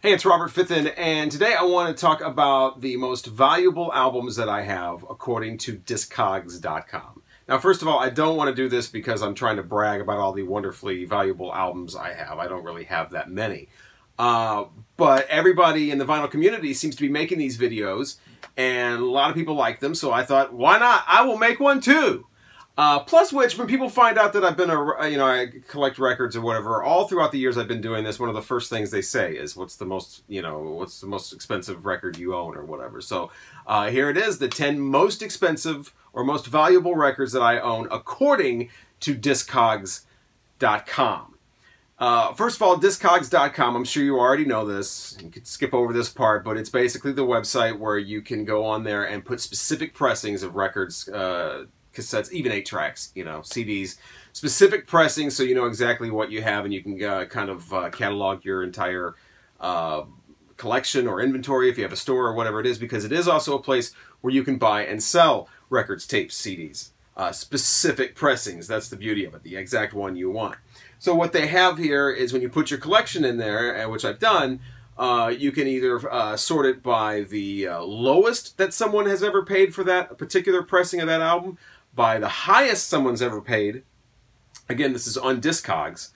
Hey, it's Robert Fithen, and today I want to talk about the most valuable albums that I have according to Discogs.com. Now, first of all, I don't want to do this because I'm trying to brag about all the wonderfully valuable albums I have. I don't really have that many. Uh, but everybody in the vinyl community seems to be making these videos, and a lot of people like them, so I thought, why not? I will make one too. Uh, plus which, when people find out that I've been a, you know, I collect records or whatever, all throughout the years I've been doing this, one of the first things they say is, what's the most, you know, what's the most expensive record you own or whatever. So uh, here it is, the 10 most expensive or most valuable records that I own according to Discogs.com. Uh, first of all, Discogs.com, I'm sure you already know this. You could skip over this part, but it's basically the website where you can go on there and put specific pressings of records uh, cassettes, even eight tracks, you know, CDs, specific pressing so you know exactly what you have and you can uh, kind of uh, catalog your entire uh, collection or inventory if you have a store or whatever it is because it is also a place where you can buy and sell records, tapes, CDs. Uh, specific pressings, that's the beauty of it, the exact one you want. So what they have here is when you put your collection in there, uh, which I've done, uh, you can either uh, sort it by the uh, lowest that someone has ever paid for that particular pressing of that album, by the highest someone's ever paid. Again, this is on Discogs.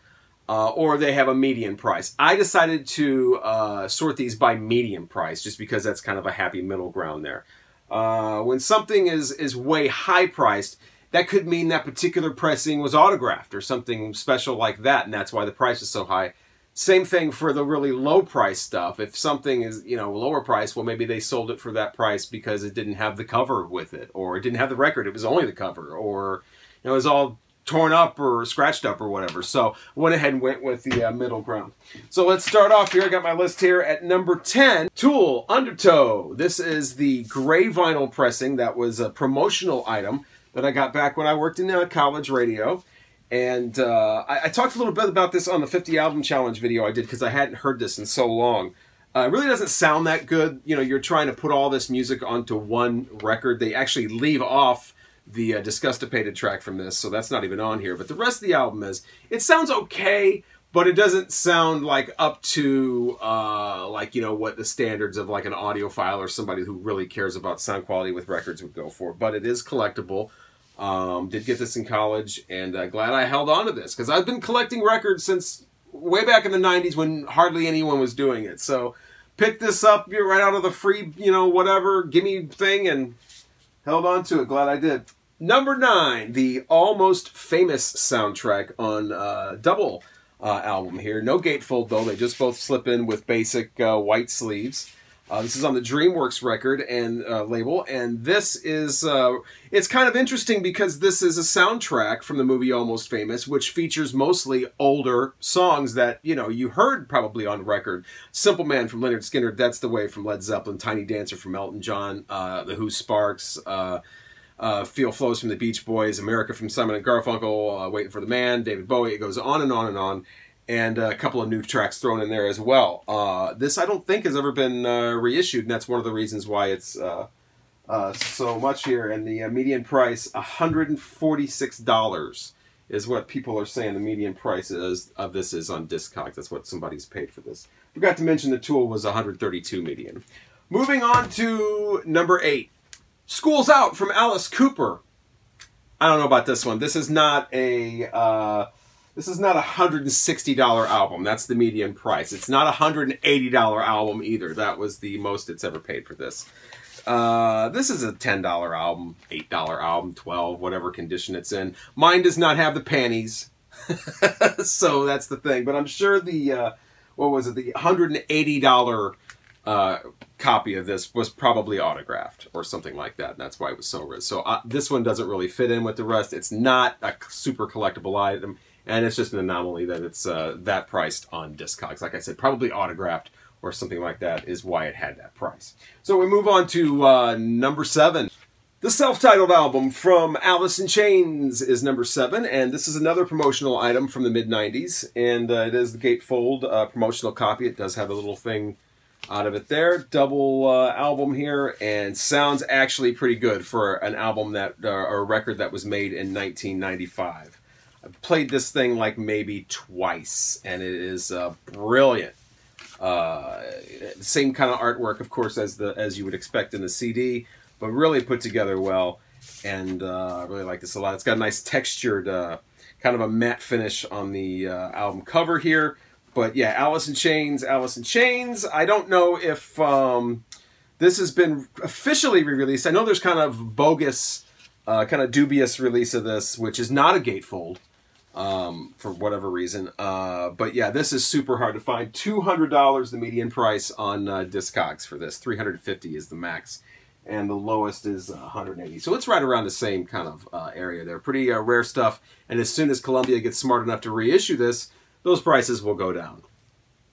Uh, or they have a median price. I decided to uh, sort these by median price just because that's kind of a happy middle ground there. Uh, when something is, is way high priced, that could mean that particular pressing was autographed or something special like that, and that's why the price is so high. Same thing for the really low price stuff. If something is, you know, lower price, well, maybe they sold it for that price because it didn't have the cover with it, or it didn't have the record, it was only the cover, or you know, it was all torn up or scratched up or whatever. So went ahead and went with the uh, middle ground. So let's start off here. I got my list here at number 10, Tool Undertow. This is the gray vinyl pressing that was a promotional item that I got back when I worked in uh, college radio. And uh, I, I, talked a little bit about this on the 50 album challenge video I did because I hadn't heard this in so long. Uh, it really doesn't sound that good. You know, you're trying to put all this music onto one record. They actually leave off the uh, Disgustipated track from this, so that's not even on here. But the rest of the album is, it sounds okay, but it doesn't sound like up to uh, like, you know, what the standards of like an audiophile or somebody who really cares about sound quality with records would go for. But it is collectible. Um, did get this in college, and uh, glad I held on to this because I've been collecting records since way back in the '90s when hardly anyone was doing it. So picked this up right out of the free, you know, whatever gimme thing, and held on to it. Glad I did. Number nine, the almost famous soundtrack on uh, double uh, album here. No gatefold though; they just both slip in with basic uh, white sleeves. Uh, this is on the DreamWorks record and uh, label, and this is uh, it's kind of interesting because this is a soundtrack from the movie Almost Famous, which features mostly older songs that you know you heard probably on record. Simple Man from Lynyrd Skynyrd, That's the Way from Led Zeppelin, Tiny Dancer from Elton John, uh, The Who Sparks. Uh, uh, Feel Flows from the Beach Boys, America from Simon and Garfunkel, Waiting for the Man, David Bowie. It goes on and on and on and a couple of new tracks thrown in there as well. Uh, this I don't think has ever been uh, reissued, and that's one of the reasons why it's uh, uh so much here. And the uh, median price, $146 is what people are saying the median price is of this is on Discogs. That's what somebody's paid for this. Forgot to mention the tool was 132 median. Moving on to number eight. School's Out from Alice Cooper. I don't know about this one. This is not a uh, this is not a $160 album. That's the median price. It's not a $180 album either. That was the most it's ever paid for this. Uh, this is a $10 album, $8 album, 12 whatever condition it's in. Mine does not have the panties. so that's the thing. But I'm sure the, uh, what was it, the $180 uh, copy of this was probably autographed or something like that. And that's why it was so rich. So uh, this one doesn't really fit in with the rest. It's not a super collectible item and it's just an anomaly that it's uh, that priced on Discogs. Like I said, probably autographed or something like that is why it had that price. So we move on to uh, number seven. The self-titled album from Alice in Chains is number seven, and this is another promotional item from the mid-90s, and uh, it is the gatefold uh, promotional copy. It does have a little thing out of it there. Double uh, album here, and sounds actually pretty good for an album that, uh, or a record that was made in 1995. I've played this thing like maybe twice, and it is uh, brilliant. Uh, same kind of artwork, of course, as the as you would expect in the CD, but really put together well. And uh, I really like this a lot. It's got a nice textured, uh, kind of a matte finish on the uh, album cover here. But yeah, Alice in Chains, Alice in Chains. I don't know if um, this has been officially re-released. I know there's kind of bogus, uh, kind of dubious release of this, which is not a gatefold um, for whatever reason. Uh, but yeah, this is super hard to find. $200 the median price on uh, Discogs for this. 350 is the max. And the lowest is uh, 180. So it's right around the same kind of uh, area there. Pretty uh, rare stuff. And as soon as Columbia gets smart enough to reissue this, those prices will go down.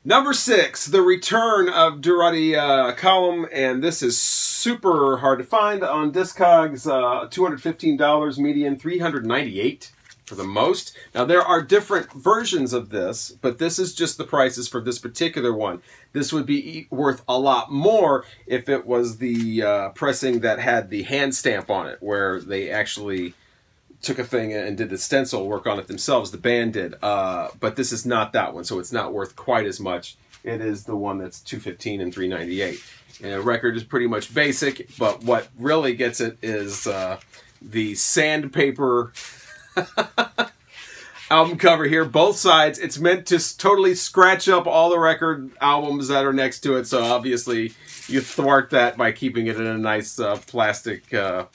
Number six, the return of Durutti uh, column, and this is super hard to find on Discogs. Uh, $215 median, 398 for the most. Now there are different versions of this, but this is just the prices for this particular one. This would be worth a lot more if it was the uh, pressing that had the hand stamp on it, where they actually took a thing and did the stencil work on it themselves. The band did, uh, but this is not that one, so it's not worth quite as much. It is the one that's 215 and 398. And the record is pretty much basic, but what really gets it is uh, the sandpaper album cover here, both sides. It's meant to totally scratch up all the record albums that are next to it. So obviously you thwart that by keeping it in a nice uh, plastic uh,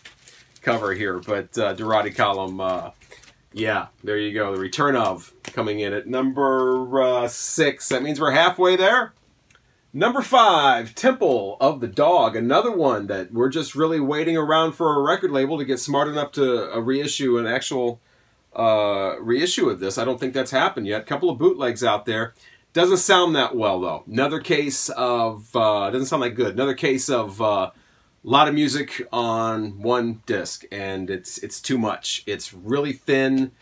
cover here. But uh, Durutti Column, uh, yeah, there you go. The return of coming in at number uh, six. That means we're halfway there. Number five, Temple of the Dog. Another one that we're just really waiting around for a record label to get smart enough to uh, reissue an actual uh, reissue of this. I don't think that's happened yet. A couple of bootlegs out there. Doesn't sound that well though. Another case of uh, doesn't sound that good. Another case of a uh, lot of music on one disc, and it's it's too much. It's really thin.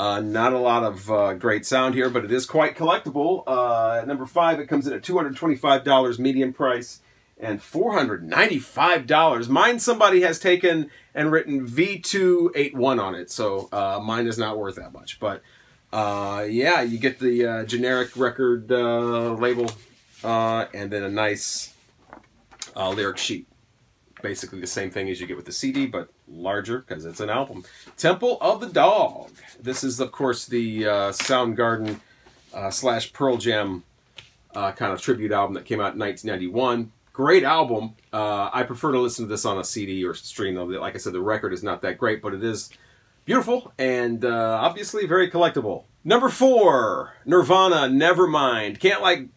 Uh, not a lot of uh, great sound here, but it is quite collectible. Uh, at number five, it comes in at $225 median price and $495. Mine somebody has taken and written V281 on it, so uh, mine is not worth that much. But uh, yeah, you get the uh, generic record uh, label uh, and then a nice uh, lyric sheet. Basically the same thing as you get with the CD, but larger because it's an album. Temple of the Dog. This is, of course, the Soundgarden slash Pearl Jam kind of tribute album that came out in 1991 great album. Uh, I prefer to listen to this on a CD or stream, though. Like I said, the record is not that great, but it is beautiful and uh, obviously very collectible. Number four, Nirvana, Nevermind. Can't like,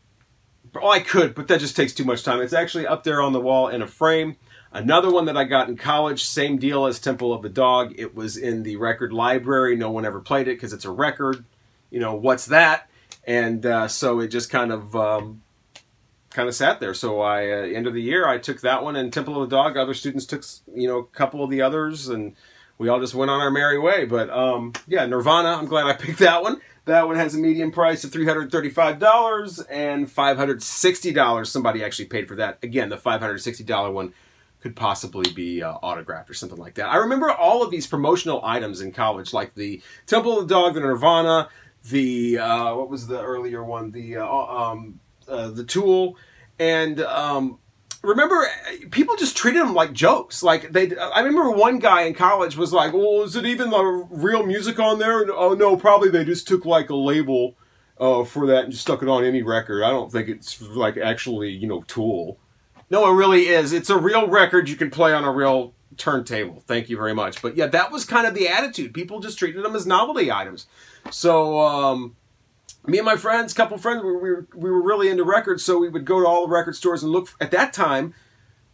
oh, I could, but that just takes too much time. It's actually up there on the wall in a frame. Another one that I got in college, same deal as Temple of the Dog. It was in the record library. No one ever played it because it's a record. You know, what's that? And uh, so it just kind of um, kind of sat there. So I, uh, end of the year, I took that one and Temple of the Dog. Other students took, you know, a couple of the others, and we all just went on our merry way. But um, yeah, Nirvana. I'm glad I picked that one. That one has a median price of $335 and $560. Somebody actually paid for that. Again, the $560 one could possibly be uh, autographed or something like that. I remember all of these promotional items in college, like the Temple of the Dog, the Nirvana, the uh, what was the earlier one, the uh, um, uh, the Tool, and um, remember people just treated them like jokes. Like they, I remember one guy in college was like, "Well, is it even the real music on there?" And, oh no, probably they just took like a label uh, for that and just stuck it on any record. I don't think it's like actually you know Tool. No, it really is. It's a real record you can play on a real turntable. Thank you very much. But yeah, that was kind of the attitude. People just treated them as novelty items. So um, me and my friends, couple friends, we were, we were really into records, so we would go to all the record stores and look. At that time,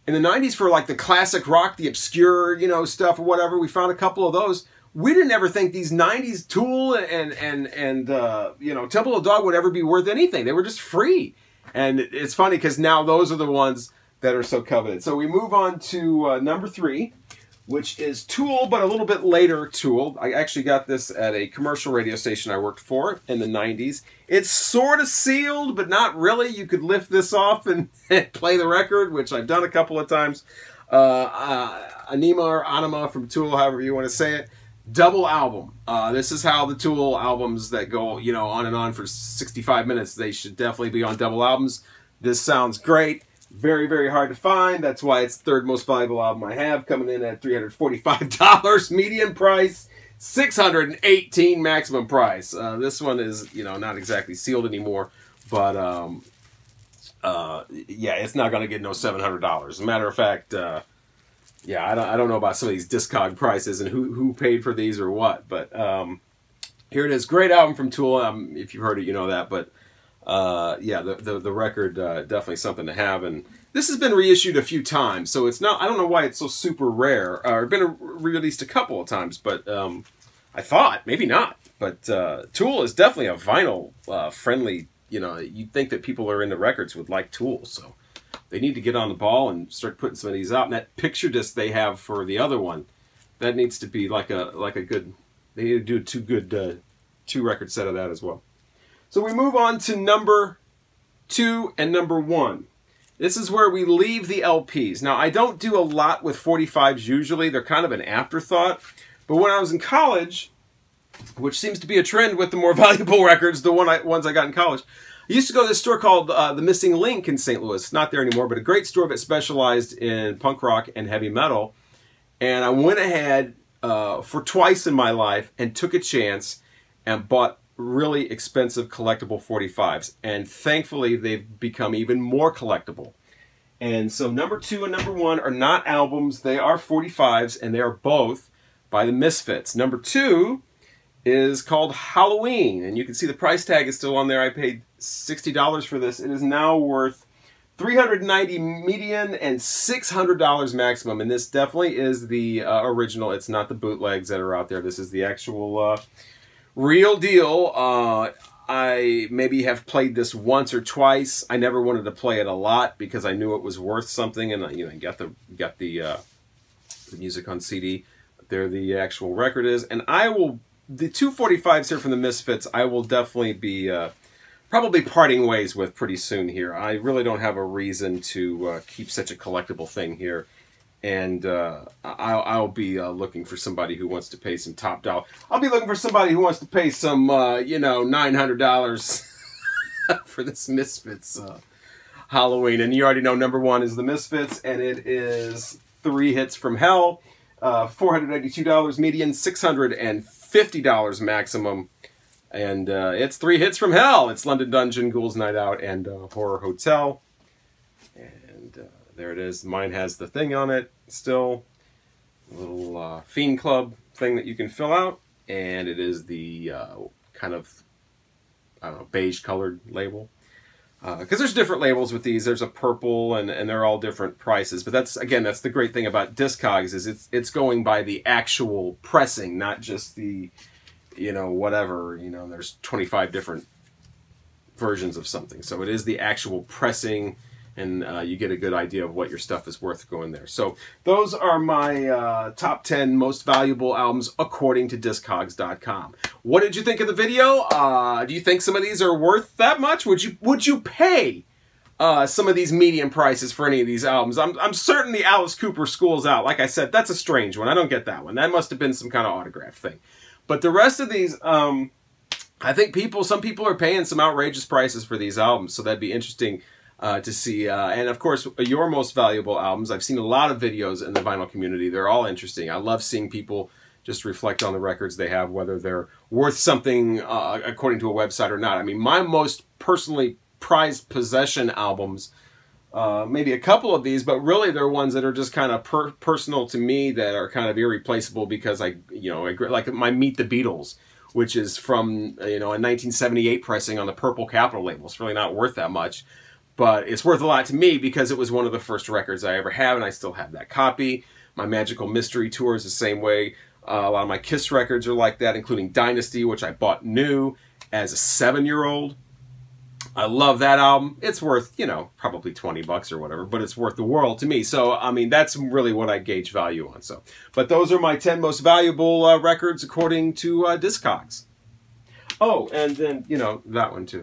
in the '90s, for like the classic rock, the obscure, you know, stuff or whatever, we found a couple of those. We didn't ever think these '90s Tool and and and uh, you know Temple of Dog would ever be worth anything. They were just free, and it's funny because now those are the ones that are so coveted. So we move on to uh, number three which is Tool, but a little bit later Tool. I actually got this at a commercial radio station I worked for in the 90s. It's sort of sealed, but not really. You could lift this off and play the record, which I've done a couple of times. Uh, uh, Ænima or Ænima from Tool, however you want to say it. Double album. Uh, this is how the Tool albums that go, you know, on and on for 65 minutes, they should definitely be on double albums. This sounds great. Very, very hard to find. That's why it's third most valuable album I have, coming in at $345 median price. 618 maximum price. Uh, this one is, you know, not exactly sealed anymore, but um, uh, yeah, it's not going to get no $700. As a matter of fact, uh, yeah, I don't, I don't know about some of these Discog prices and who, who paid for these or what, but um, here it is. Great album from Tool. Um, if you've heard it, you know that, but uh, yeah, the, the, the record uh, definitely something to have. And this has been reissued a few times, so it's not. I don't know why it's so super rare. Uh, been re-released a couple of times, but um, I thought maybe not. But uh, Tool is definitely a vinyl uh, friendly. You know, you'd think that people are into records would like Tool, so they need to get on the ball and start putting some of these out. And that picture disc they have for the other one, that needs to be like a like a good. They need to do a two good uh, two record set of that as well. So we move on to number two and number one. This is where we leave the LPs. Now, I don't do a lot with 45s usually. They're kind of an afterthought. But when I was in college, which seems to be a trend with the more valuable records, the one I, ones I got in college, I used to go to this store called uh, The Missing Link in St. Louis. Not there anymore, but a great store that specialized in punk rock and heavy metal. And I went ahead uh, for twice in my life and took a chance and bought really expensive collectible 45s. And thankfully, they've become even more collectible. And so number two and number one are not albums. They are 45s, and they are both by the Misfits. Number two is called Halloween. And you can see the price tag is still on there. I paid $60 for this. It is now worth 390 median and $600 maximum. And this definitely is the uh, original. It's not the bootlegs that are out there. This is the actual... Uh, real deal. Uh, I maybe have played this once or twice. I never wanted to play it a lot because I knew it was worth something, and I, you know, got the got the uh, the music on CD. There, the actual record is, and I will the 245s here from the Misfits. I will definitely be uh, probably parting ways with pretty soon here. I really don't have a reason to uh, keep such a collectible thing here and uh, I'll, I'll, be uh, looking for somebody who wants to pay some top dollar. I'll be looking for somebody who wants to pay some, uh, you know, nine hundred dollars for this Misfits uh, Halloween. And you already know number one is the Misfits, and it is three hits from hell, uh, four hundred eighty-two dollars median, six hundred and fifty dollars maximum. And uh, it's three hits from hell. It's London Dungeon, Ghouls Night Out, and Horror Hotel. There it is. Mine has the thing on it still. A little uh, Fiend Club thing that you can fill out. And it is the uh, kind of, I don't know, beige colored label. Because uh, there's different labels with these. There's a purple, and, and they're all different prices. But that's, again, that's the great thing about Discogs is it's, it's going by the actual pressing, not just the, you know, whatever. You know, there's 25 different versions of something. So it is the actual pressing and uh, you get a good idea of what your stuff is worth going there. So those are my uh, top 10 most valuable albums according to Discogs.com. What did you think of the video? Uh, do you think some of these are worth that much? Would you would you pay uh, some of these medium prices for any of these albums? I'm, I'm certain the Alice Cooper School's Out. Like I said, that's a strange one. I don't get that one. That must have been some kind of autograph thing. But the rest of these... Um, I think people, some people are paying some outrageous prices for these albums, so that'd be interesting uh, to see. Uh, and of course, your most valuable albums. I've seen a lot of videos in the vinyl community. They're all interesting. I love seeing people just reflect on the records they have, whether they're worth something uh, according to a website or not. I mean, my most personally prized possession albums. Uh, maybe a couple of these, but really they're ones that are just kind of per personal to me that are kind of irreplaceable because I, you know, I, like my Meet the Beatles, which is from, you know, a 1978 pressing on the Purple Capitol label. It's really not worth that much but it's worth a lot to me because it was one of the first records I ever have, and I still have that copy. My Magical Mystery Tour is the same way. Uh, a lot of my Kiss records are like that, including Dynasty, which I bought new as a seven-year-old. I love that album. It's worth, you know, probably 20 bucks or whatever, but it's worth the world to me. So, I mean, that's really what I gauge value on. So, but those are my 10 most valuable uh, records according to uh, Discogs. Oh, and then, you know, that one too.